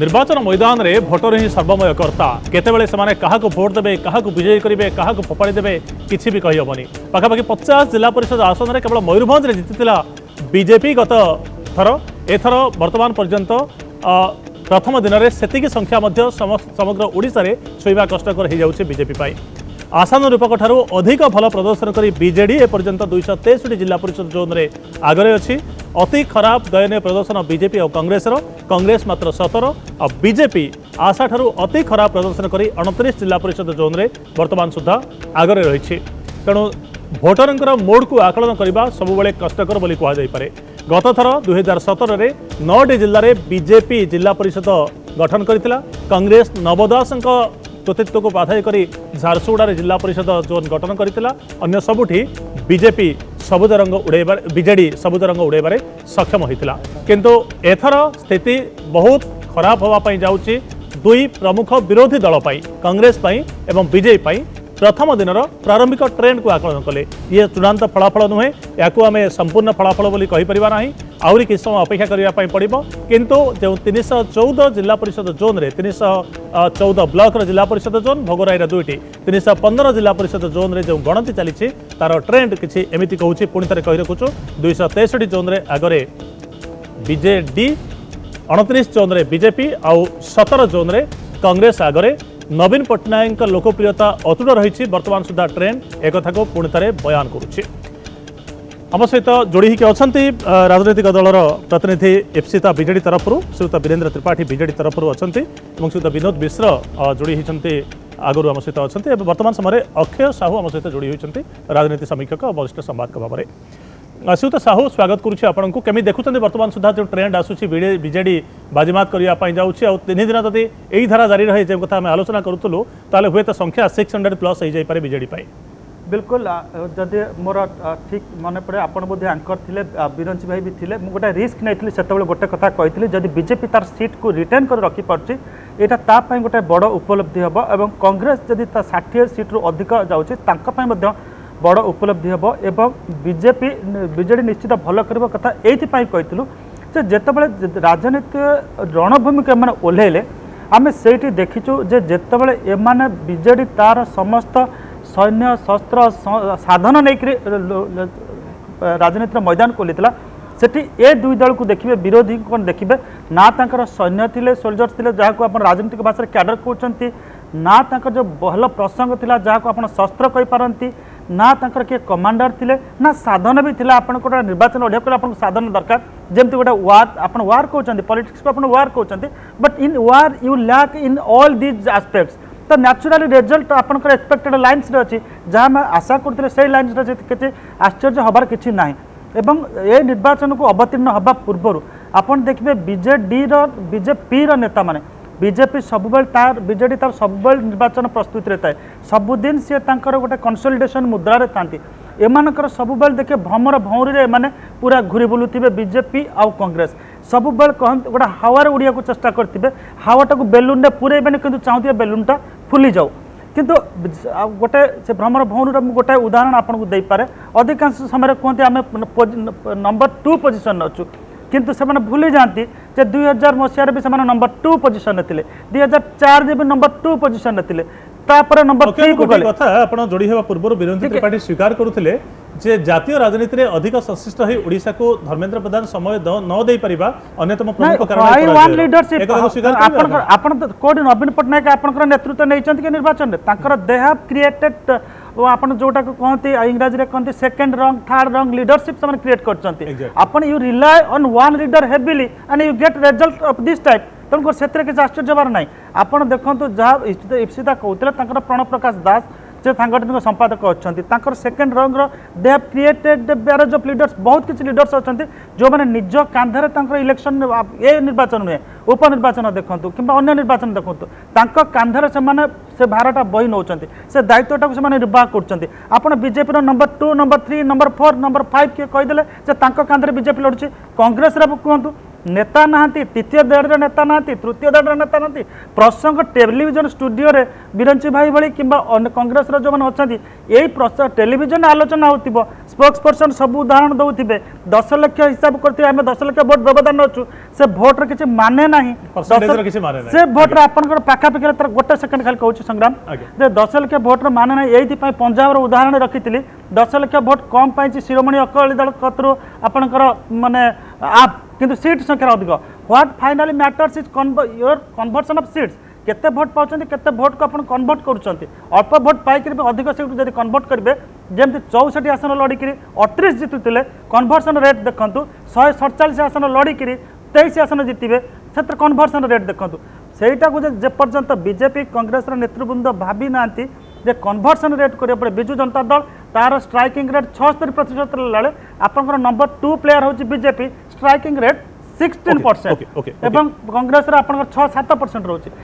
ନିର୍ବାଚନ ମୈଦାନରେ ଭୋଟର ହିଁ ସର୍ବମୟ କର୍ତ୍ତା କେତେବେଳେ ସେମାନେ କାହାକୁ ଭୋଟ ଦେବେ କାହାକୁ ବିଜୟୀ କରିବେ କାହାକୁ ଫୋପାଡ଼ି ଦେବେ କିଛି ବି କହିହେବନି ପାଖାପାଖି ପଚାଶ ଜିଲ୍ଲା ପରିଷଦ ଆସନରେ କେବଳ ମୟୂରଭଞ୍ଜରେ ଜିତିଥିଲା ବିଜେପି ଗତ ଥର ଏଥର ବର୍ତ୍ତମାନ ପର୍ଯ୍ୟନ୍ତ ପ୍ରଥମ ଦିନରେ ସେତିକି ସଂଖ୍ୟା ମଧ୍ୟ ସମଗ୍ର ଓଡ଼ିଶାରେ ଶୋଇବା କଷ୍ଟକର ହୋଇଯାଉଛି ବିଜେପି ପାଇଁ ଆଶାନୁରୂପଙ୍କ ଠାରୁ ଅଧିକ ଭଲ ପ୍ରଦର୍ଶନ କରି ବିଜେଡି ଏପର୍ଯ୍ୟନ୍ତ ଦୁଇଶହ ତେଷଠି ଜିଲ୍ଲା ପରିଷଦ ଜୋନ୍ରେ ଆଗରେ ଅଛି ଅତି ଖରାପ ଦୟନୀୟ ପ୍ରଦର୍ଶନ ବିଜେପି ଆଉ କଂଗ୍ରେସର କଂଗ୍ରେସ ମାତ୍ର ସତର ଆଉ ବିଜେପି ଆଶାଠାରୁ ଅତି ଖରାପ ପ୍ରଦର୍ଶନ କରି ଅଣତିରିଶ ଜିଲ୍ଲା ପରିଷଦ ଜୋନ୍ରେ ବର୍ତ୍ତମାନ ସୁଦ୍ଧା ଆଗରେ ରହିଛି ତେଣୁ ଭୋଟରଙ୍କର ମୋଡ଼କୁ ଆକଳନ କରିବା ସବୁବେଳେ କଷ୍ଟକର ବୋଲି କୁହାଯାଇପାରେ ଗତଥର ଦୁଇହଜାର ସତରରେ ନଅଟି ଜିଲ୍ଲାରେ ବିଜେପି ଜିଲ୍ଲା ପରିଷଦ ଗଠନ କରିଥିଲା କଂଗ୍ରେସ ନବ ଦାସଙ୍କ ଚୋତିତ୍ୱକୁ ବାଧାଇ କରି ଝାରସୁଗୁଡ଼ାରେ ଜିଲ୍ଲା ପରିଷଦ ଜୋନ୍ ଗଠନ କରିଥିଲା ଅନ୍ୟ ସବୁଠି ବିଜେପି ସବୁଜ ରଙ୍ଗ ଉଡ଼ାଇବାରେ ବିଜେଡ଼ି ସବୁଜ ରଙ୍ଗ ଉଡ଼ାଇବାରେ ସକ୍ଷମ ହୋଇଥିଲା କିନ୍ତୁ ଏଥର ସ୍ଥିତି ବହୁତ ଖରାପ ହେବା ପାଇଁ ଯାଉଛି ଦୁଇ ପ୍ରମୁଖ ବିରୋଧୀ ଦଳ ପାଇଁ କଂଗ୍ରେସ ପାଇଁ ଏବଂ ବିଜେପି ପାଇଁ ପ୍ରଥମ ଦିନର ପ୍ରାରମ୍ଭିକ ଟ୍ରେଣ୍ଡକୁ ଆକଳନ କଲେ ଇଏ ଚୂଡ଼ାନ୍ତ ଫଳାଫଳ ନୁହେଁ ଏହାକୁ ଆମେ ସମ୍ପୂର୍ଣ୍ଣ ଫଳାଫଳ ବୋଲି କହିପାରିବା ନାହିଁ ଆହୁରି କିଛି ସମୟ ଅପେକ୍ଷା କରିବା ପାଇଁ ପଡ଼ିବ କିନ୍ତୁ ଯେଉଁ ତିନିଶହ ଚଉଦ ଜିଲ୍ଲା ପରିଷଦ ଜୋନ୍ରେ ତିନିଶହ ଚଉଦ ବ୍ଲକର ଜିଲ୍ଲା ପରିଷଦ ଜୋନ୍ ଭୋଗରାଇର ଦୁଇଟି ତିନିଶହ ପନ୍ଦର ଜିଲ୍ଲା ପରିଷଦ ଜୋନ୍ରେ ଯେଉଁ ଗଣତି ଚାଲିଛି ତାର ଟ୍ରେଣ୍ଡ କିଛି ଏମିତି କହୁଛି ପୁଣି ଥରେ କହି ରଖୁଛୁ ଦୁଇଶହ ତେଷଠି ଜୋନ୍ରେ ଆଗରେ ବିଜେଡ଼ି ଅଣତିରିଶ ଜୋନ୍ରେ ବିଜେପି ଆଉ ସତର ଜୋନ୍ରେ କଂଗ୍ରେସ ଆଗରେ ନବୀନ ପଟ୍ଟନାୟକଙ୍କ ଲୋକପ୍ରିୟତା ଅତୁଟ ରହିଛି ବର୍ତ୍ତମାନ ସୁଦ୍ଧା ଟ୍ରେଣ୍ଡ ଏକଥାକୁ ପୁଣି ଥରେ ବୟାନ କରୁଛି ଆମ ସହିତ ଯୋଡ଼ି ହେଇକି ଅଛନ୍ତି ରାଜନୈତିକ ଦଳର ପ୍ରତିନିଧି ଇପ୍ସିତା ବିଜେଡି ତରଫରୁ ଶ୍ରୀଯୁକ୍ତ ବୀରେନ୍ଦ୍ର ତ୍ରିପାଠୀ ବିଜେଡି ତରଫରୁ ଅଛନ୍ତି ଏବଂ ଶ୍ରୀଯୁକ୍ତ ବିନୋଦ ମିଶ୍ର ଯୋଡ଼ି ହୋଇଛନ୍ତି ଆଗରୁ ଆମ ସହିତ ଅଛନ୍ତି ଏବଂ ବର୍ତ୍ତମାନ ସମୟରେ ଅକ୍ଷୟ ସାହୁ ଆମ ସହିତ ଯୋଡ଼ି ହୋଇଛନ୍ତି ରାଜନୀତି ସମୀକ୍ଷକ ବରିଷ୍ଠ ସମ୍ବାଦକ ଭାବରେ ସ୍ୱିତ ସାହୁ ସ୍ୱାଗତ କରୁଛି ଆପଣଙ୍କୁ କେମିତି ଦେଖୁଛନ୍ତି ବର୍ତ୍ତମାନ ସୁଦ୍ଧା ଯେଉଁ ଟ୍ରେଣ୍ଡ ଆସୁଛି ବିଜେଡି ବାଜିମାତ କରିବା ପାଇଁ ଯାଉଛି ଆଉ ତିନି ଦିନ ଯଦି ଏହି ଧାରା ଜାରି ରହେ ଯେଉଁ କଥା ଆମେ ଆଲୋଚନା କରୁଥିଲୁ ତାହେଲେ ହୁଏତ ସଂଖ୍ୟା ସିକ୍ସ ହଣ୍ଡ୍ରେଡ଼ ପ୍ଲସ୍ ହେଇଯାଇପାରେ ବିଜେଡି ପାଇଁ ବିଲକୁଲ ଯଦି ମୋର ଠିକ୍ ମନେ ପଡ଼େ ଆପଣ ବୋଧେ ଆଙ୍କର ଥିଲେ ବିରଞ୍ଚି ଭାଇ ବି ଥିଲେ ମୁଁ ଗୋଟେ ରିସ୍କ ନେଇଥିଲି ସେତେବେଳେ ଗୋଟେ କଥା କହିଥିଲି ଯଦି ବିଜେପି ତାର ସିଟ୍କୁ ରିଟର୍ଣ୍ଣ କରି ରଖିପାରୁଛି ଏଇଟା ତା ପାଇଁ ଗୋଟେ ବଡ଼ ଉପଲବ୍ଧି ହେବ ଏବଂ କଂଗ୍ରେସ ଯଦି ତା ଷାଠିଏ ସିଟ୍ରୁ ଅଧିକ ଯାଉଛି ତାଙ୍କ ପାଇଁ ମଧ୍ୟ বড় উপলব্ধি হব এবং বিজেপি বিজেডি নিশ্চিত ভাল করব কথা এইপাই কইলু যে যেতবে রাজনীতি রণভূমিকে এমন ওহ্লাইলে আমি সেইটি দেখিছু যে যেতবে এমানে বিজেডি তার সমস্ত সৈন্য শস্ত্র সাধন নেই রাজনীতির ময়দান খোলিলা সেটি এ দুই দলক দেখবে বিরোধী দেখবে না তাঁর সৈন্য লে সোলজর্স লে যা আপনার রাজনৈতিক ভাষায় ক্যাডর করছেন না তাঁর যে ভাল প্রসঙ্গ লা যা আপনার শস্ত্র কইপারতি ना तर किए कमाडर थे ना साधन भी थी आप निर्वाचन लड़ाक कले आपको साधन दरकार जमी गोटे वार आप वार कहते पॉलिटिक्स को आप वार कहते but in war you lack in all these aspects तो न्याचुराली रेजल्ट आपंकर एक्सपेक्टेड लाइनस अच्छी जहाँ आम आशा करूँ से लाइनस किसी आश्चर्य हबार कि ना এবং এ নির্বাচনকু অবতীর্ণ হওয়া পূর্বর আপনার দেখবে বিজেডির বিজেপির নেতা মানে বিজেপি সবুবেলে তার বিজেডি তার সবুবেলে নির্বাচন প্রস্তুতিরে থাকে সবুদিন সি তাঁর গোটে কনসলিডেসন মুদ্রারে থাকে এমানকর সবুবেলে দেখে ভ্রমর ভৌঁরীরে এমানে পুরা ঘুরি বুলুবে বিজেপি আউ কংগ্রেস সবুবেলে কহতে গোটে হাওয়ার উড়িয়া চেষ্টা করতে হাওয়াটা বেলুনরে পুরাইবেনি কিন্তু চাহুবে বেলুনটা ফুলি যাও কিন্তু গোটে সে ভ্রমর ভৌণীর মু গোটায়ে উদাহরণ আপনার দেইপরে অধিকাংশ সময় কুহতি আমি নম্বর টু পজিশন অছু কিন্তু সেমানে ভুলে যাতে যে দুই হাজার মশায় বি সে নম্বর টু পজিশন লে দুই হাজার চারে বি নম্বর টু পজিশন লে তাপরে নম্বর থ্রি কু গলে কথা আপনার যোড়ি হওয়া পূর্ব বীরেন্দ্র পার্টি স্বীকার করুলে যে জাতীয় রাজনীতি অধিক সংশ্লিষ্ট হয়ে ওড়শাকু ধর্মেন্দ্র প্রধান সময় নদেইপারা অন্যতম প্রমুখ আপনার কোটি নবীন পট্টনাক আপনার নেতৃত্ব নিয়েছেন কি নির্বাচন তাঁর দে হ্যাভ ক্রিয়েটেড ଓ ଆପଣ ଯେଉଁଟାକୁ କହନ୍ତି ଇଂରାଜୀରେ କହନ୍ତି ସେକେଣ୍ଡ ରଙ୍ଗ ଥାର୍ଡ ରଙ୍ଗ ଲିଡରସିପ୍ ସେମାନେ କ୍ରିଏଟ୍ କରିଛନ୍ତି ଆପଣ you rely on one leader heavily and you get result of this type ତେଣୁକରି ସେଥିରେ କିଛି ଆଶ୍ଚର୍ଯ୍ୟ ହେବାର ନାହିଁ ଆପଣ ଦେଖନ୍ତୁ ଯାହା ଇପ୍ସିତା କହୁଥିଲେ ତାଙ୍କର ପ୍ରଣବ ପ୍ରକାଶ ଦାସ যে সাংগঠনিক সম্পাদক অনেক তাঁর second রংর they have created the barrage of leaders বহুত কিছু লিডর্স অনেক যে নিজ কাঁধে তাঁর ইলেকশন এ নির্বাচন নুহে উপনির্বাচন দেখুন কিংবা অন্য নির্বাচন দেখুন তাঁর কাঁধে সে সে ভারটা বই নৌ সে দায়িত্বটা সে নির্বাহ করছেন আপনার বিজেপির number two number three number four number five কিয়ে কেদেলে যে তাঁর কাঁধে বিজেপি লড়ুছে কংগ্রেসরে কুহতু নেতা না তৃতীয় দেড়ের নেতা না তৃতীয় দেড়ের নেতা না প্রসঙ্গ টেলিভিজন স্টুডিওরে বিরঞ্চি ভাই ভাই কিংবা কংগ্রেসর যে অনেক এই টেলিভিজন আলোচনা হোক স্পোক্স পর্সন সবু উদাহরণ দেবে দশ লক্ষ হিসাব করতে আমি দশ লক্ষ ভোট ব্যবধান অছু সে ভোটর কিছু মানে না সে ভোটর আপনার পাখাপাখি তার গোটে সেকেন্ড খালি কৌছি সংগ্রাম যে দশ লক্ষ ভোটর মানে না এইপাই পঞ্জাবর উদাহরণ রাখি দশ লক্ষ ভোট কম পাইছি শিরোমণি অকালী দল কতর আপনার মানে আপ কিন্তু সিট সংখ্যার অধিক what finally matters is your conversion of seats কেতে ভোট পাচ্ছেন কেতে ভোটকে আপনার কনভর্ট করছেন অল্প ভোট পাইকি অধিক সিট যদি কনভর্ট করবে যেমনি চৌষঠি আসন লড়িকি অঠতিশ জিতুলে কনভর্সন রেট দেখুন শহে সড়চাশ আসন লড়িকি তেইশ আসন জিতবে সেটা কনভর্সন রেট দেখুন সেইটাকে যেপর্যন্ত বিজেপি কংগ্রেসর নেতৃবৃন্দ ভাবি না যে কনভর্সন রেট করা পড়ে বিজু জনতা দল তার স্ট্রাইকিং রেট ছস্তরি প্রতিশত বেড়ে আপনার নম্বর টু প্লেয়ার হচ্ছে BJP striking rate 16%. Okay, okay, okay, okay. Congress, 6-7% rate.